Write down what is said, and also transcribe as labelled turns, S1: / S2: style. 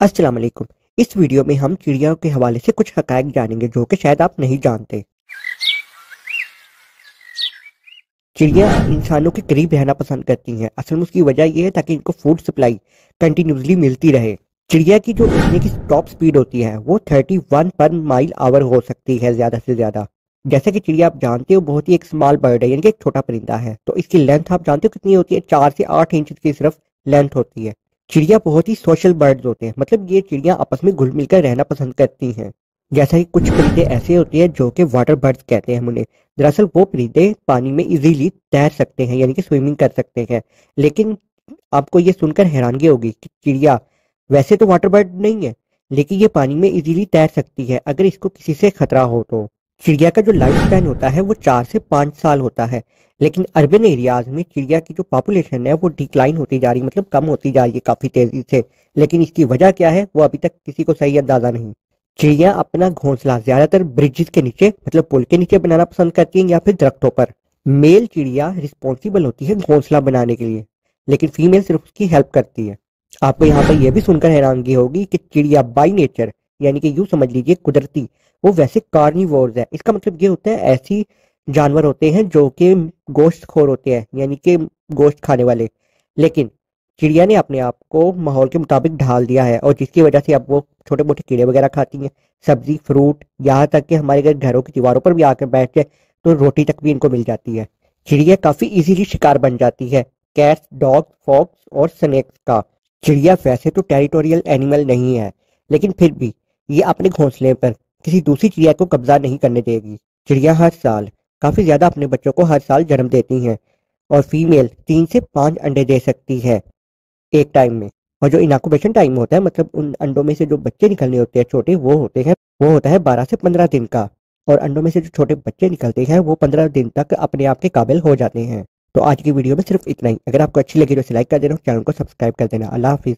S1: अस्सलाम वालेकुम। इस वीडियो में हम चिड़िया के हवाले से कुछ हकायक जानेंगे जो कि शायद आप नहीं जानते। चिड़िया इंसानों के करीब रहना पसंद करती हैं। असल में उसकी वजह यह है ताकि इनको फ़ूड सप्लाई कंटिन्यूसली मिलती रहे। चिड़िया की जो उड़ने की टॉप स्पीड होती है, वो 31 पर माइल आवर हो सकती है ज़्यादा से ज़्यादा। जैसे कि चिड़िया आप जानते हो, बहुत ही एक स्मॉल बर्ड है, यानी कि एक छोटा परिंदा है। तो इसकी लेंथ आप जानते हो कितनी होती है? चार से आठ इंच की सिर्फ़ लेंथ होती है। चिड़िया बहुत ही सोशल बर्ड्स होते हैं। मतलब ये चिड़िया आपस में घुल मिलकर रहना पसंद करती हैं। जैसा कि कुछ परिंदे ऐसे होते हैं जो कि वाटर बर्ड्स कहते हैं उन्हें। दरअसल वो परिंदे पानी में इजीली तैर सकते हैं, यानी कि स्विमिंग कर सकते हैं। लेकिन आपको ये सुनकर हैरानगी होगी कि चिड़िया, वैसे तो वाटर बर्ड नहीं है, लेकिन ये पानी में इजीली तैर सकती है, अगर इसको किसी से खतरा हो तो। चिड़िया का जो लाइफ स्पैन होता है, वो चार से पाँच साल होता है। लेकिन अर्बन एरियाज़ में चिड़िया की जो पॉपुलेशन है, वो डिक्लाइन होती जा रही मतलब कम होती जा रही है काफ़ी तेज़ी से। लेकिन इसकी वजह क्या है, वो अभी तक किसी को सही अंदाज़ा नहीं। चिड़िया अपना घोंसला ज़्यादातर ब्रिजेस के नीचे मतलब पुल के नीचे बनाना पसंद करती हैं या फिर दरख्तों पर। मेल चिड़िया रिस्पॉन्सिबल होती है घोंसला बनाने के लिए, लेकिन फीमेल सिर्फ़ उसकी हेल्प करती है। आपको यहाँ पर यह भी सुनकर हैरानगी होगी कि चिड़िया बाई नेचर यानी कि यूँ समझ लीजिए कुदरती, वो वैसे कार्निवोर्स है। इसका मतलब ये होता है ऐसी जानवर होते हैं जो कि गोश्त खोर होते हैं, यानी कि गोश्त खाने वाले। लेकिन चिड़िया ने अपने आप को माहौल के मुताबिक ढाल दिया है और जिसकी वजह से अब वो छोटे मोटे कीड़े वगैरह खाती हैं, सब्ज़ी फ्रूट यहाँ तक कि हमारे घर, घरों की दीवारों पर भी आकर बैठ जाए तो रोटी तक भी इनको मिल जाती है। चिड़िया काफ़ी इजीली शिकार बन जाती है कैट्स डॉग फॉक्स और स्नेक्स का। चिड़िया वैसे तो टेरिटोरियल एनिमल नहीं है, लेकिन फिर भी ये अपने घोंसले पर किसी दूसरी चिड़िया को कब्जा नहीं करने देगी। चिड़िया हर साल, काफ़ी ज़्यादा अपने बच्चों को हर साल जन्म देती हैं और फीमेल तीन से पाँच अंडे दे सकती है एक टाइम में। और जो इनाकुबेशन टाइम होता है मतलब उन अंडों में से जो बच्चे निकलने होते हैं छोटे, वो होते हैं, वो होता है बारह से पंद्रह दिन का। और अंडों में से जो छोटे बच्चे निकलते हैं, वो पंद्रह दिन तक अपने आप के काबिल हो जाते हैं। तो आज की वीडियो में सिर्फ़ इतना ही। अगर आपको अच्छी लगी तो लाइक कर देना चैनल को सब्सक्राइब कर देना। अल्लाह हाफिज़।